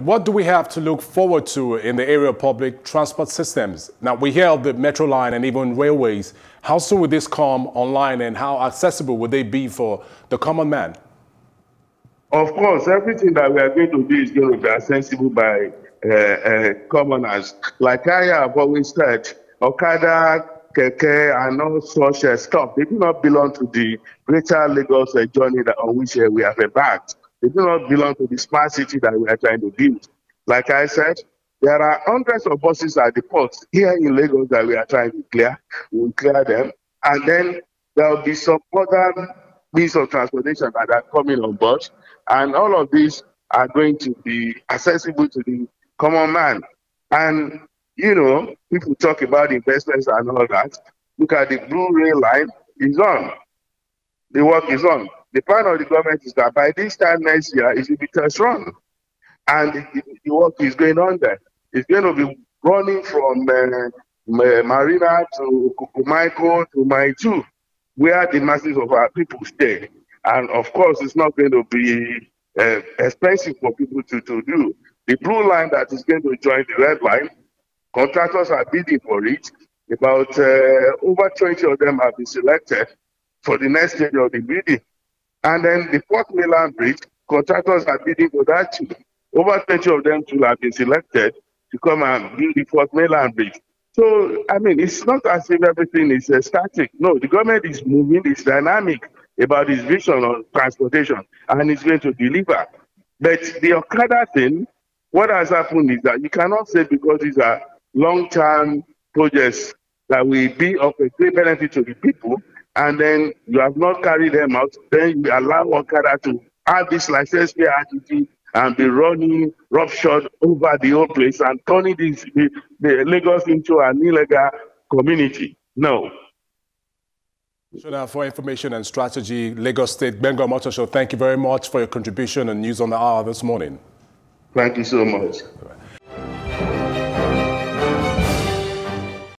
What do we have to look forward to in the area of public transport systems? Now, we hear of the metro line and even railways. How soon will this come online and how accessible will they be for the common man? Of course, everything that we are going to do is going to be accessible by uh, uh, commoners. Like I have always said, Okada, Keke, and all such uh, stuff, they do not belong to the greater Lagos uh, journey that, on which uh, we have embarked. They do not belong to the smart city that we are trying to build. Like I said, there are hundreds of buses at the ports here in Lagos that we are trying to clear. We'll clear them. And then there will be some other means of transportation that are coming on board. And all of these are going to be accessible to the common man. And, you know, people talk about investments and all that. Look at the blue rail line, is on. The work is on the plan of the government is that by this time next year, it will be run. And the, the, work is going on there. It's going to be running from uh, Marina to Okokomaiko to Maitu, where the masses of our people stay. And of course, it's not going to be uh, expensive for people to, to do. The blue line that is going to join the red line, contractors are bidding for it. About uh, over 20 of them have been selected for the next stage of the bidding. And then the Fourth Mainland Bridge, contractors are bidding for that too. Over 20 of them will have been selected to come and build the Fourth Mainland Bridge. So, I mean, it's not as if everything is uh, static. No, the government is moving, it's dynamic about its vision on transportation, and it's going to deliver. But the Okada thing, what has happened is that you cannot say because these are long-term projects that will be of a great benefit to the people, and then you have not carried them out, then you allow Okada to have this license plate attitude and be running roughshod over the whole place and turning this, the, the Lagos into an illegal community. No. So now for information and strategy, Lagos State Gbenga Omotosho, thank you very much for your contribution and news on the hour this morning. Thank you so much.